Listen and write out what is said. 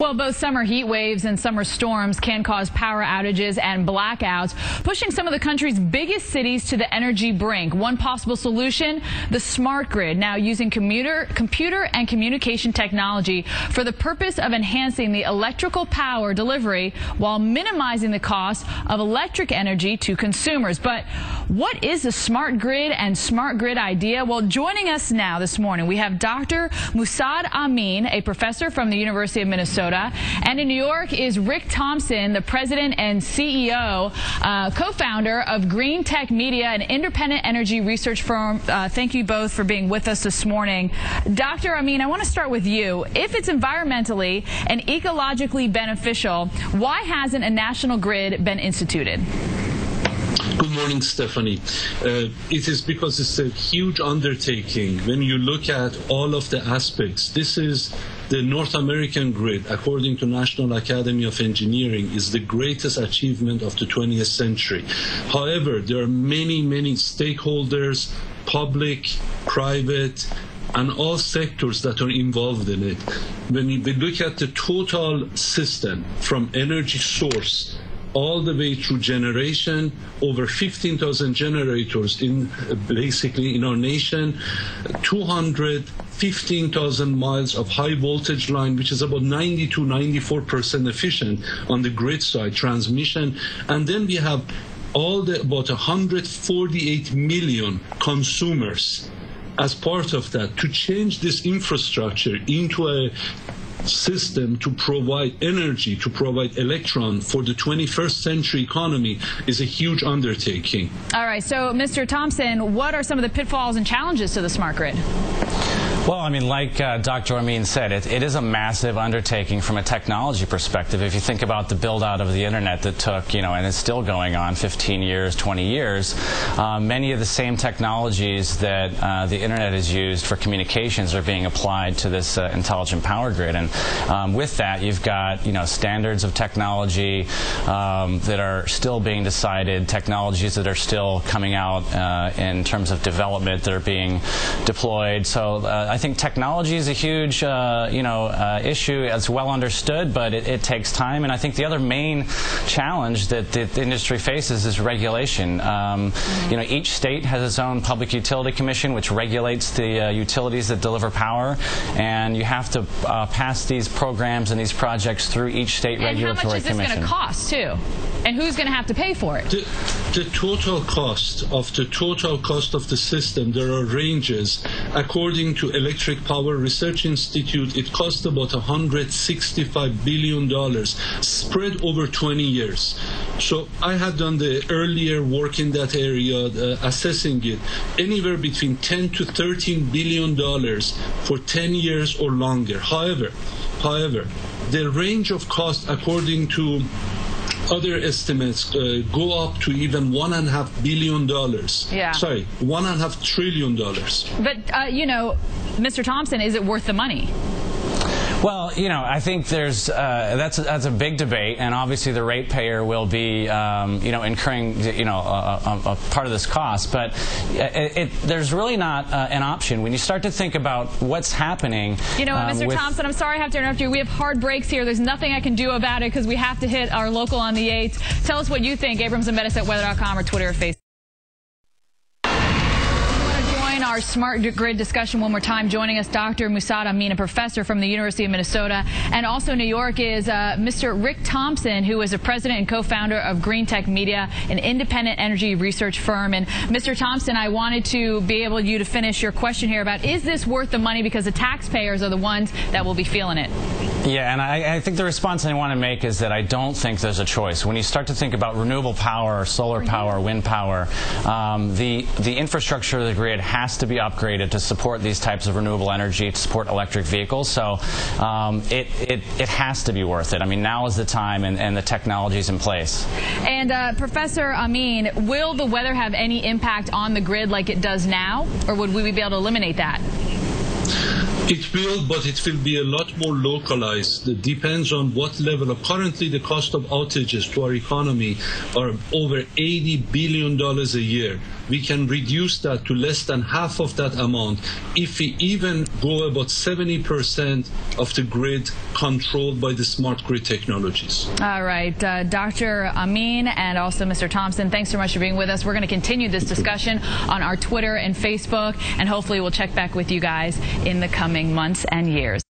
Well, both summer heat waves and summer storms can cause power outages and blackouts, pushing some of the country's biggest cities to the energy brink. One possible solution, the smart grid, now using commuter, computer and communication technology for the purpose of enhancing the electrical power delivery while minimizing the cost of electric energy to consumers. But what is the smart grid and smart grid idea? Well, joining us now this morning, we have Dr. Massoud Amin, a professor from the University of Minnesota Minnesota. And in New York is Rick Thompson, the president and CEO, uh, co-founder of Greentech Media, an independent energy research firm. Uh, thank you both for being with us this morning. Dr. Amin, I want to start with you. If it's environmentally and ecologically beneficial, why hasn't a national grid been instituted? Good morning, Stephanie. Uh, it is because it's a huge undertaking. When you look at all of the aspects, this is the North American grid, according to National Academy of Engineering, is the greatest achievement of the 20th century. However, there are many, many stakeholders, public, private, and all sectors that are involved in it. When we look at the total system from energy source all the way through generation, over 15,000 generators in basically in our nation, 215,000 miles of high voltage line, which is about 90 to 94% efficient on the grid side transmission. And then we have all the about 148 million consumers as part of that to change this infrastructure into a system to provide energy, to provide electron for the 21st century economy is a huge undertaking. All right. So, Mr. Thompson, what are some of the pitfalls and challenges to the smart grid? Well, I mean, like uh, Dr. Amin said, it, it is a massive undertaking from a technology perspective. If you think about the build out of the internet that took, you know, and it's still going on 15 years, 20 years, uh, many of the same technologies that uh, the internet is used for communications are being applied to this uh, intelligent power grid. And um, with that, you've got, you know, standards of technology um, that are still being decided, technologies that are still coming out uh, in terms of development that are being deployed. So uh, I think technology is a huge, uh, you know, uh, issue. It's well understood, but it, it, takes time. And I think the other main challenge that the industry faces is regulation. Um, you know, each state has its own public utility commission, which regulates the uh, utilities that deliver power, and you have to uh, pass these programs and these projects through each state and regulatory commission. And how much is this going to cost, too? And who's going to have to pay for it? The, the total cost of the total cost of the system, there are ranges according to Electric Power Research Institute, it cost about $165 billion spread over 20 years. So I had done the earlier work in that area, uh, assessing it, anywhere between 10 to 13 billion dollars for 10 years or longer. However, however, the range of cost according to other estimates uh, go up to even one and a half billion dollars. Yeah. Sorry, one and a half trillion dollars. But uh, you know, Mr. Thompson, is it worth the money? Well, you know, I think there's uh, that's a, that's a big debate, and obviously the ratepayer will be, um, you know, incurring, you know, a, a, a, part of this cost. But it, it, there's really not uh, an option when you start to think about what's happening. You know, um, Mr. Thompson, I'm sorry I have to interrupt you. We have hard breaks here. There's nothing I can do about it because we have to hit our local on the 8th. Tell us what you think. Abrams and Bettes at weather.com or Twitter or Facebook our smart grid discussion one more time. Joining us, Dr. Massoud Amin, a professor from the University of Minnesota. And also New York is uh, Mr. Rick Thompson, who is the president and co-founder of Greentech Media, an independent energy research firm. And Mr. Thompson, I wanted to be able you to finish your question here about is this worth the money because the taxpayers are the ones that will be feeling it. Yeah, and I, I think the response I want to make is that I don't think there's a choice. When you start to think about renewable power, solar power, wind power, um, the the infrastructure of the grid has to be upgraded to support these types of renewable energy, to support electric vehicles. So um, it, it, it has to be worth it. I mean, now is the time and, and the technology is in place. And uh, Professor Amin, will the weather have any impact on the grid like it does now, or would we be able to eliminate that? It will, but it will be a lot more localized. It depends on what level of. Currently, the cost of outages to our economy are over $80 billion a year. We can reduce that to less than half of that amount if we even go about 70% of the grid controlled by the smart grid technologies. All right, uh, Dr. Amin and also Mr. Thompson, thanks so much for being with us. We're going to continue this discussion on our Twitter and Facebook, and hopefully we'll check back with you guys in the coming months and years.